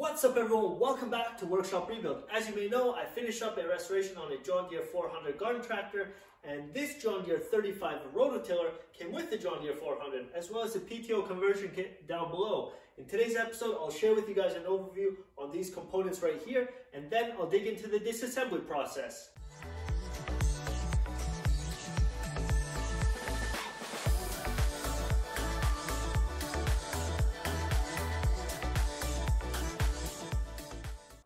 What's up everyone, welcome back to Workshop Rebuild. As you may know, I finished up a restoration on a John Deere 400 garden tractor and this John Deere 35 rototiller came with the John Deere 400 as well as the PTO conversion kit down below. In today's episode, I'll share with you guys an overview on these components right here and then I'll dig into the disassembly process.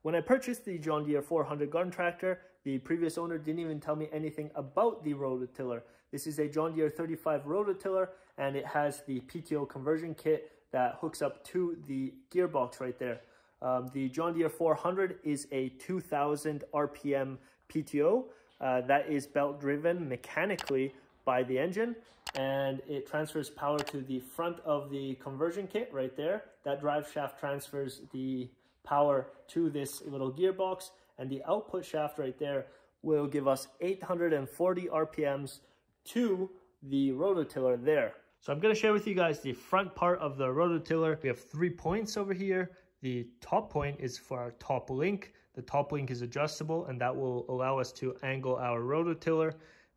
When I purchased the John Deere 400 garden tractor, the previous owner didn't even tell me anything about the rototiller. This is a John Deere 35 rototiller and it has the PTO conversion kit that hooks up to the gearbox right there. Um, the John Deere 400 is a 2000 RPM PTO uh, that is belt driven mechanically by the engine and it transfers power to the front of the conversion kit right there. That drive shaft transfers the power to this little gearbox and the output shaft right there will give us 840 RPMs to the rototiller there. So I'm gonna share with you guys the front part of the rototiller. We have three points over here. The top point is for our top link. The top link is adjustable and that will allow us to angle our rototiller.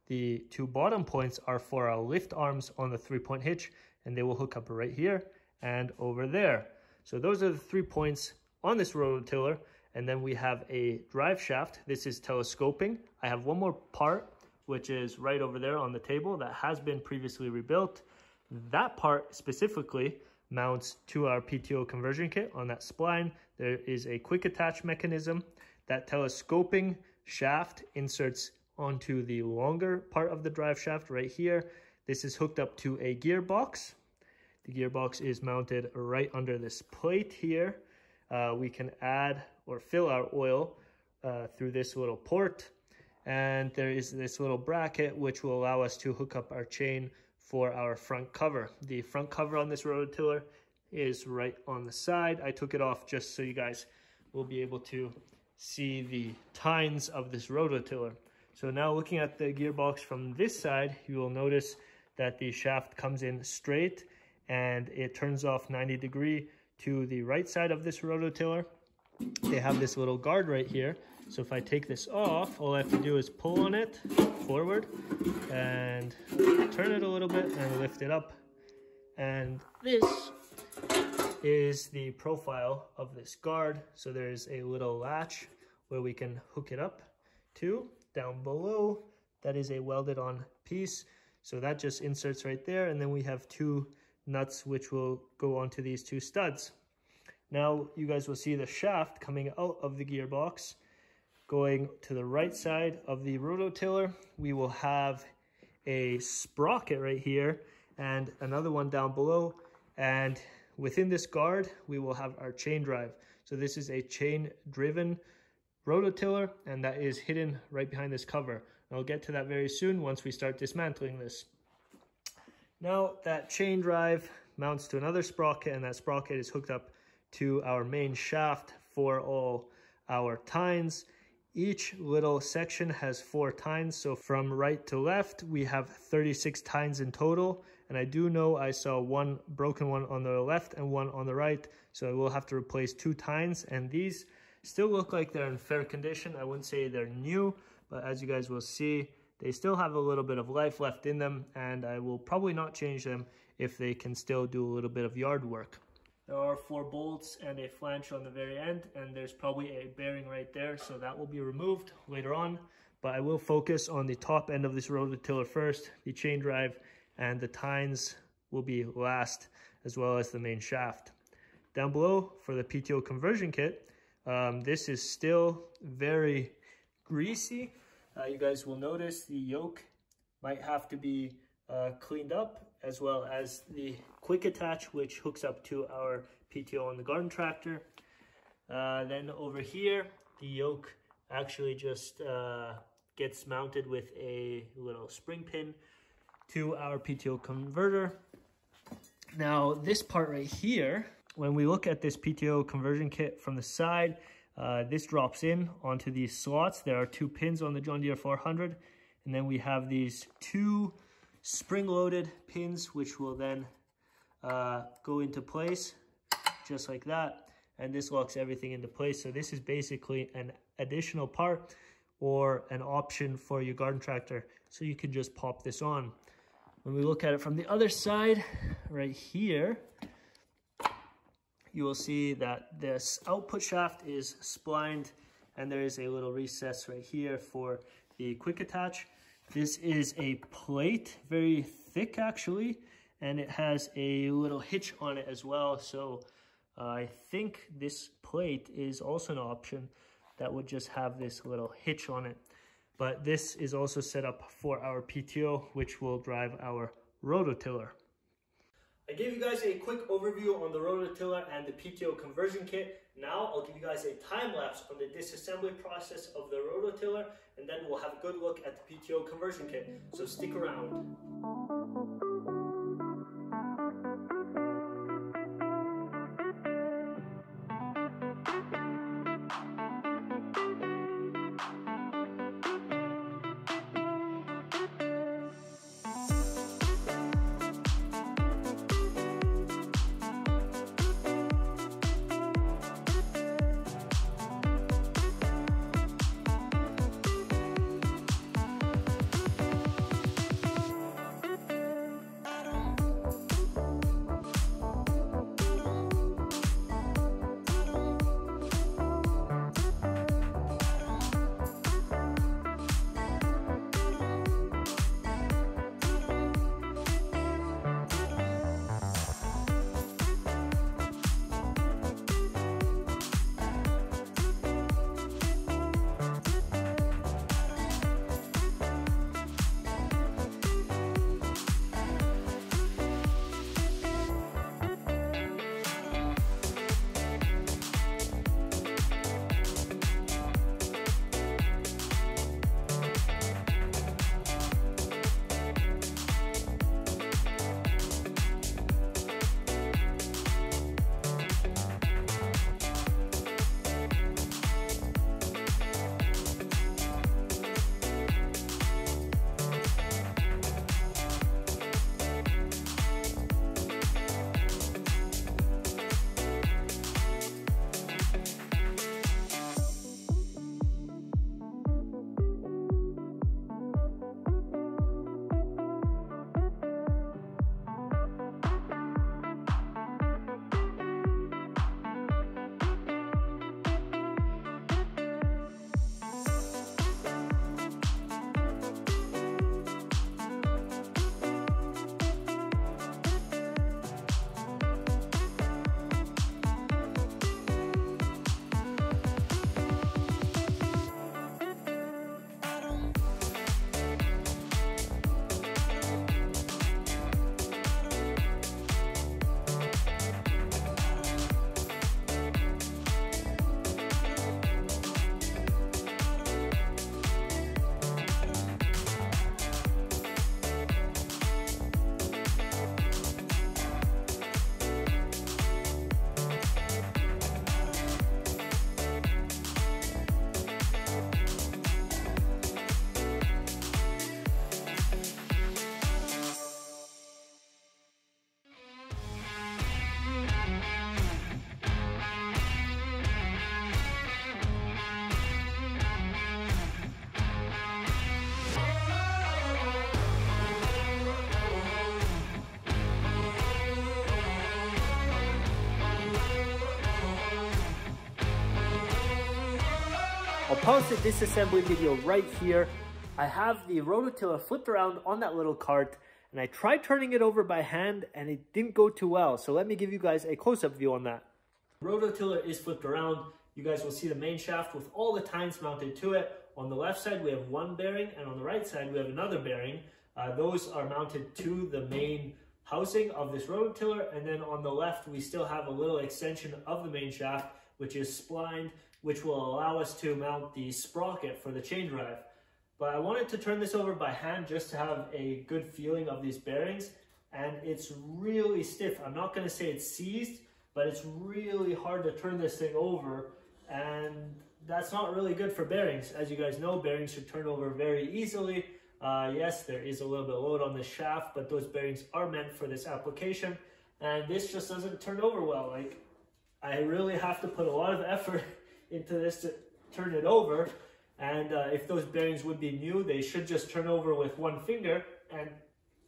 The two bottom points are for our lift arms on the three point hitch and they will hook up right here and over there. So those are the three points on this rototiller. And then we have a drive shaft. This is telescoping. I have one more part, which is right over there on the table that has been previously rebuilt. That part specifically mounts to our PTO conversion kit on that spline. There is a quick attach mechanism. That telescoping shaft inserts onto the longer part of the drive shaft right here. This is hooked up to a gearbox. The gearbox is mounted right under this plate here uh, we can add or fill our oil uh, through this little port. And there is this little bracket which will allow us to hook up our chain for our front cover. The front cover on this rototiller is right on the side. I took it off just so you guys will be able to see the tines of this rototiller. So now looking at the gearbox from this side, you will notice that the shaft comes in straight and it turns off 90 degree to the right side of this rototiller, they have this little guard right here. So if I take this off, all I have to do is pull on it forward and turn it a little bit and lift it up. And this is the profile of this guard. So there's a little latch where we can hook it up to. Down below, that is a welded on piece. So that just inserts right there. And then we have two nuts which will go onto these two studs. Now you guys will see the shaft coming out of the gearbox. Going to the right side of the rototiller, we will have a sprocket right here and another one down below. And within this guard, we will have our chain drive. So this is a chain driven rototiller and that is hidden right behind this cover. I'll get to that very soon once we start dismantling this. Now that chain drive mounts to another sprocket and that sprocket is hooked up to our main shaft for all our tines. Each little section has four tines. So from right to left, we have 36 tines in total. And I do know I saw one broken one on the left and one on the right. So I will have to replace two tines. And these still look like they're in fair condition. I wouldn't say they're new, but as you guys will see, they still have a little bit of life left in them and I will probably not change them if they can still do a little bit of yard work. There are four bolts and a flange on the very end and there's probably a bearing right there so that will be removed later on. But I will focus on the top end of this rototiller first, the chain drive and the tines will be last as well as the main shaft. Down below for the PTO conversion kit, um, this is still very greasy uh, you guys will notice the yoke might have to be uh, cleaned up as well as the quick attach which hooks up to our PTO on the garden tractor. Uh, then over here, the yoke actually just uh, gets mounted with a little spring pin to our PTO converter. Now this part right here, when we look at this PTO conversion kit from the side, uh, this drops in onto these slots. There are two pins on the John Deere 400. And then we have these two spring-loaded pins, which will then uh, go into place just like that. and this locks everything into place. So this is basically an additional part or an option for your garden tractor. So you can just pop this on. When we look at it from the other side, right here, you will see that this output shaft is splined and there is a little recess right here for the quick attach. This is a plate, very thick actually, and it has a little hitch on it as well. So uh, I think this plate is also an option that would just have this little hitch on it. But this is also set up for our PTO, which will drive our rototiller. I gave you guys a quick overview on the rototiller and the PTO conversion kit. Now I'll give you guys a time lapse on the disassembly process of the rototiller and then we'll have a good look at the PTO conversion kit. So stick around. I'll pause the disassembly video right here. I have the rototiller flipped around on that little cart and I tried turning it over by hand and it didn't go too well. So let me give you guys a close-up view on that. Rototiller is flipped around. You guys will see the main shaft with all the tines mounted to it. On the left side, we have one bearing and on the right side, we have another bearing. Uh, those are mounted to the main housing of this rototiller. And then on the left, we still have a little extension of the main shaft, which is splined which will allow us to mount the sprocket for the chain drive. But I wanted to turn this over by hand just to have a good feeling of these bearings. And it's really stiff. I'm not gonna say it's seized, but it's really hard to turn this thing over. And that's not really good for bearings. As you guys know, bearings should turn over very easily. Uh, yes, there is a little bit of load on the shaft, but those bearings are meant for this application. And this just doesn't turn over well. Like I really have to put a lot of effort into this to turn it over. And uh, if those bearings would be new, they should just turn over with one finger. And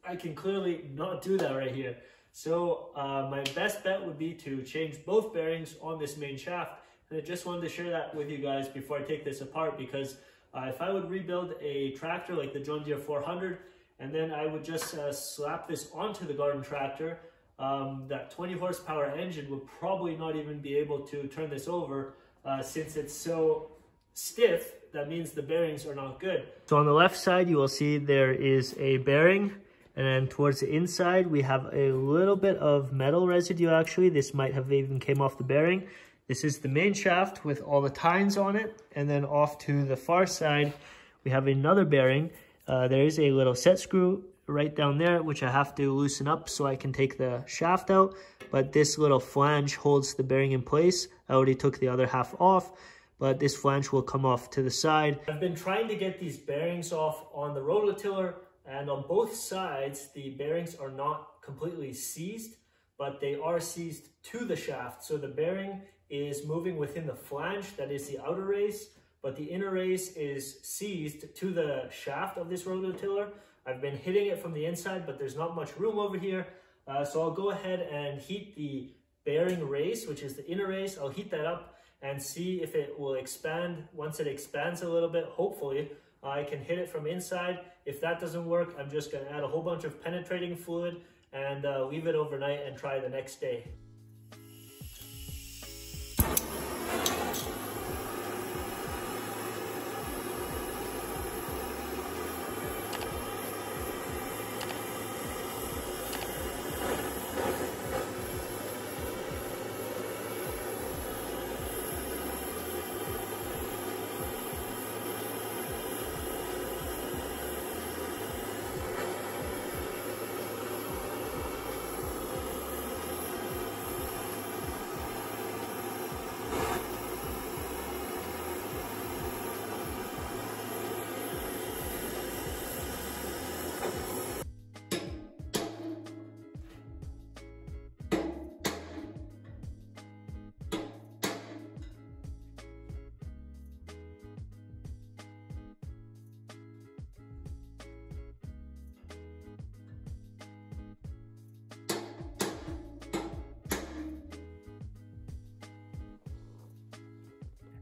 I can clearly not do that right here. So uh, my best bet would be to change both bearings on this main shaft. And I just wanted to share that with you guys before I take this apart because uh, if I would rebuild a tractor like the John Deere 400 and then I would just uh, slap this onto the garden tractor, um, that 20 horsepower engine would probably not even be able to turn this over uh, since it's so stiff. That means the bearings are not good. So on the left side, you will see there is a bearing and then towards the inside, we have a little bit of metal residue actually. This might have even came off the bearing. This is the main shaft with all the tines on it. And then off to the far side, we have another bearing. Uh, there is a little set screw right down there, which I have to loosen up so I can take the shaft out. But this little flange holds the bearing in place. I already took the other half off, but this flange will come off to the side. I've been trying to get these bearings off on the rototiller, and on both sides, the bearings are not completely seized, but they are seized to the shaft. So the bearing is moving within the flange, that is the outer race, but the inner race is seized to the shaft of this rototiller. I've been hitting it from the inside, but there's not much room over here. Uh, so I'll go ahead and heat the bearing race, which is the inner race. I'll heat that up and see if it will expand. Once it expands a little bit, hopefully, I can hit it from inside. If that doesn't work, I'm just gonna add a whole bunch of penetrating fluid and uh, leave it overnight and try the next day.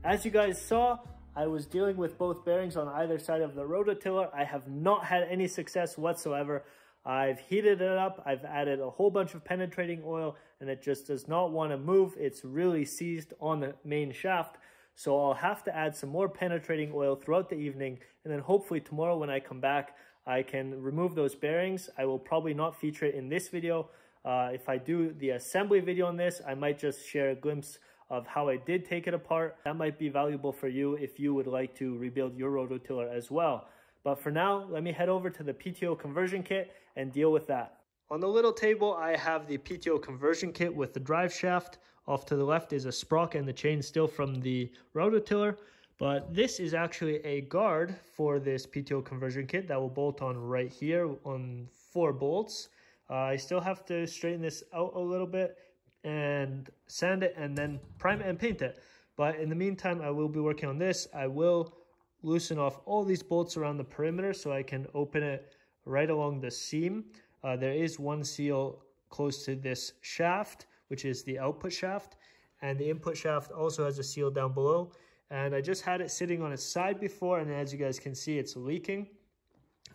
As you guys saw, I was dealing with both bearings on either side of the rototiller. I have not had any success whatsoever. I've heated it up, I've added a whole bunch of penetrating oil, and it just does not want to move. It's really seized on the main shaft. So I'll have to add some more penetrating oil throughout the evening, and then hopefully tomorrow when I come back, I can remove those bearings. I will probably not feature it in this video. Uh, if I do the assembly video on this, I might just share a glimpse of how I did take it apart. That might be valuable for you if you would like to rebuild your rototiller as well. But for now, let me head over to the PTO conversion kit and deal with that. On the little table, I have the PTO conversion kit with the drive shaft. Off to the left is a sprocket and the chain still from the rototiller. But this is actually a guard for this PTO conversion kit that will bolt on right here on four bolts. Uh, I still have to straighten this out a little bit and sand it and then prime it and paint it. But in the meantime, I will be working on this. I will loosen off all these bolts around the perimeter so I can open it right along the seam. Uh, there is one seal close to this shaft, which is the output shaft. And the input shaft also has a seal down below. And I just had it sitting on its side before, and as you guys can see, it's leaking.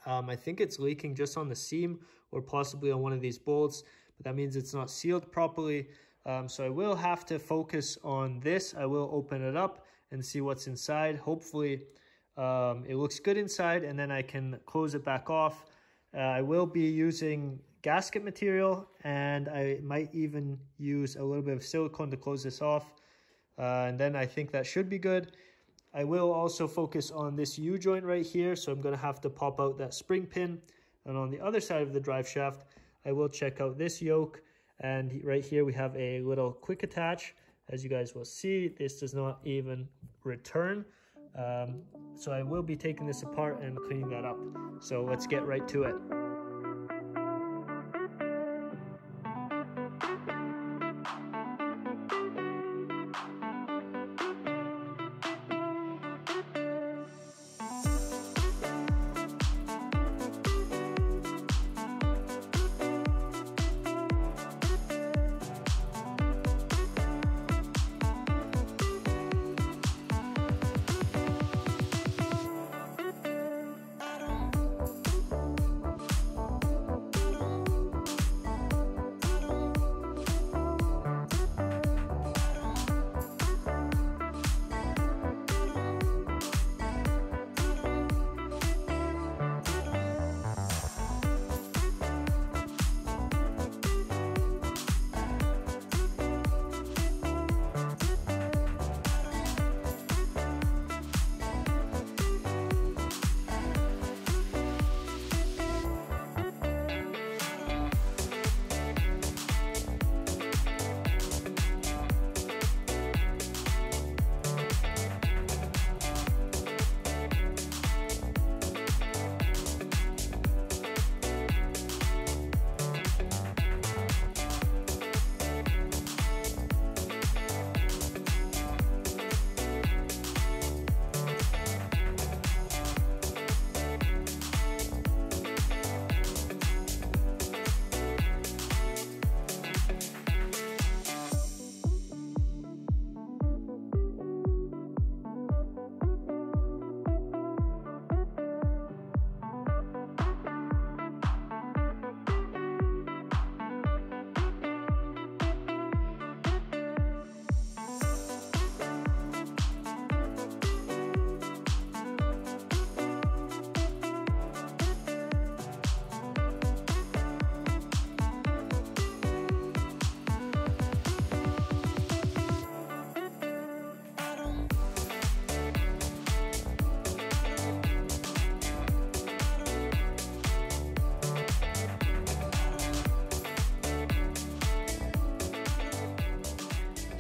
Um, I think it's leaking just on the seam or possibly on one of these bolts that means it's not sealed properly. Um, so I will have to focus on this. I will open it up and see what's inside. Hopefully um, it looks good inside and then I can close it back off. Uh, I will be using gasket material and I might even use a little bit of silicone to close this off. Uh, and then I think that should be good. I will also focus on this U-joint right here. So I'm gonna have to pop out that spring pin. And on the other side of the drive shaft, I will check out this yoke. And right here we have a little quick attach. As you guys will see, this does not even return. Um, so I will be taking this apart and cleaning that up. So let's get right to it.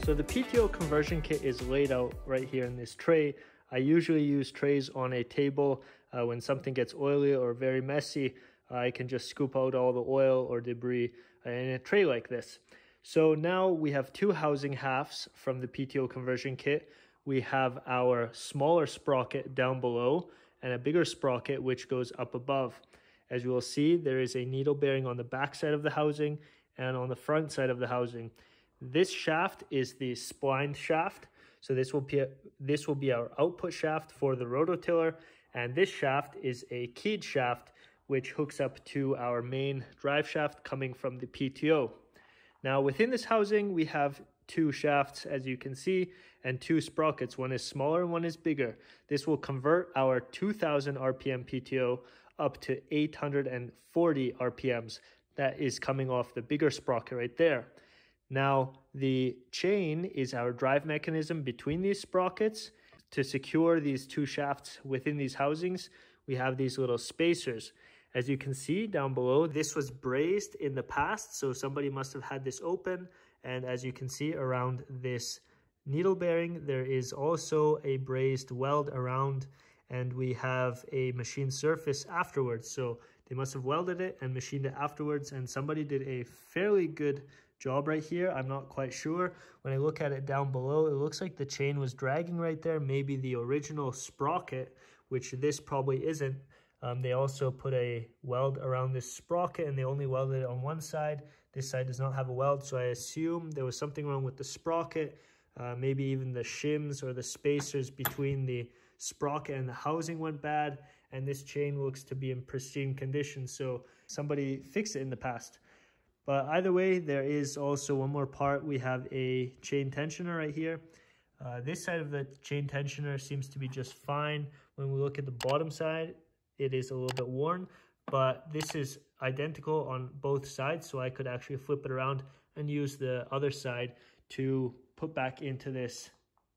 So the PTO conversion kit is laid out right here in this tray. I usually use trays on a table uh, when something gets oily or very messy. I can just scoop out all the oil or debris in a tray like this. So now we have two housing halves from the PTO conversion kit. We have our smaller sprocket down below and a bigger sprocket which goes up above. As you will see, there is a needle bearing on the back side of the housing and on the front side of the housing. This shaft is the splined shaft. So this will be a, this will be our output shaft for the rototiller, and this shaft is a keyed shaft which hooks up to our main drive shaft coming from the PTO. Now within this housing we have two shafts as you can see and two sprockets. One is smaller and one is bigger. This will convert our 2000 RPM PTO up to 840 RPMs. That is coming off the bigger sprocket right there. Now, the chain is our drive mechanism between these sprockets. To secure these two shafts within these housings, we have these little spacers. As you can see down below, this was brazed in the past, so somebody must have had this open. And as you can see around this needle bearing, there is also a brazed weld around and we have a machine surface afterwards. So they must have welded it and machined it afterwards and somebody did a fairly good job right here. I'm not quite sure. When I look at it down below, it looks like the chain was dragging right there. Maybe the original sprocket, which this probably isn't. Um, they also put a weld around this sprocket and they only welded it on one side. This side does not have a weld, so I assume there was something wrong with the sprocket. Uh, maybe even the shims or the spacers between the sprocket and the housing went bad and this chain looks to be in pristine condition so somebody fixed it in the past but either way, there is also one more part. We have a chain tensioner right here. Uh, this side of the chain tensioner seems to be just fine. When we look at the bottom side, it is a little bit worn, but this is identical on both sides. So I could actually flip it around and use the other side to put back into this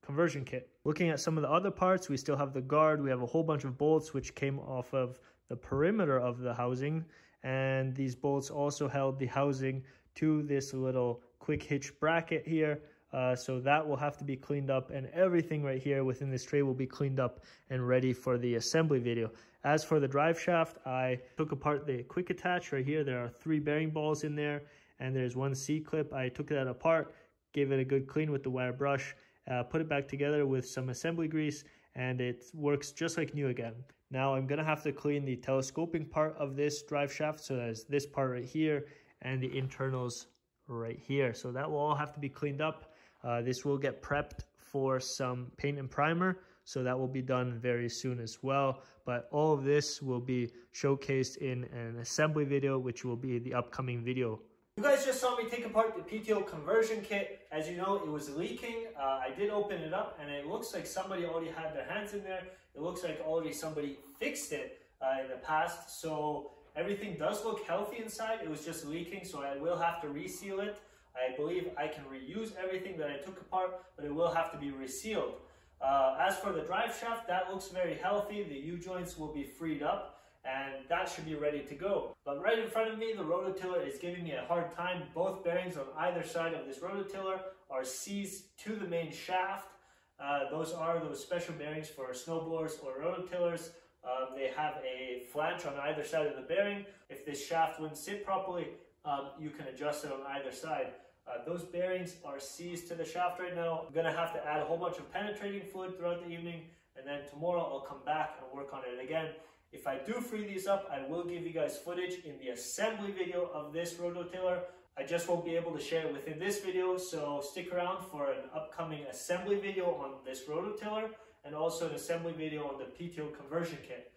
conversion kit. Looking at some of the other parts, we still have the guard. We have a whole bunch of bolts which came off of the perimeter of the housing and these bolts also held the housing to this little quick hitch bracket here uh, so that will have to be cleaned up and everything right here within this tray will be cleaned up and ready for the assembly video. As for the drive shaft, I took apart the quick attach right here. There are three bearing balls in there and there's one C-clip. I took that apart, gave it a good clean with the wire brush, uh, put it back together with some assembly grease and it works just like new again. Now I'm gonna have to clean the telescoping part of this drive shaft. So there's this part right here and the internals right here. So that will all have to be cleaned up. Uh, this will get prepped for some paint and primer. So that will be done very soon as well. But all of this will be showcased in an assembly video, which will be the upcoming video you guys just saw me take apart the PTO conversion kit. As you know, it was leaking. Uh, I did open it up and it looks like somebody already had their hands in there. It looks like already somebody fixed it uh, in the past. So everything does look healthy inside. It was just leaking, so I will have to reseal it. I believe I can reuse everything that I took apart, but it will have to be resealed. Uh, as for the drive shaft, that looks very healthy. The U-joints will be freed up and that should be ready to go. But right in front of me, the rototiller is giving me a hard time. Both bearings on either side of this rototiller are seized to the main shaft. Uh, those are those special bearings for snowblowers or rototillers. Um, they have a flange on either side of the bearing. If this shaft wouldn't sit properly, um, you can adjust it on either side. Uh, those bearings are seized to the shaft right now. I'm gonna have to add a whole bunch of penetrating fluid throughout the evening and then tomorrow I'll come back and work on it again. If I do free these up, I will give you guys footage in the assembly video of this rototiller. I just won't be able to share it within this video, so stick around for an upcoming assembly video on this rototiller and also an assembly video on the PTO conversion kit.